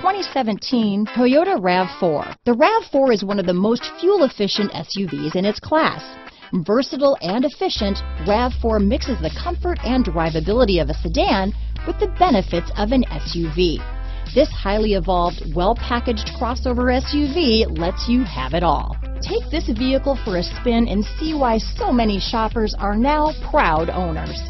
2017 Toyota RAV4. The RAV4 is one of the most fuel-efficient SUVs in its class. Versatile and efficient, RAV4 mixes the comfort and drivability of a sedan with the benefits of an SUV. This highly evolved, well-packaged crossover SUV lets you have it all. Take this vehicle for a spin and see why so many shoppers are now proud owners.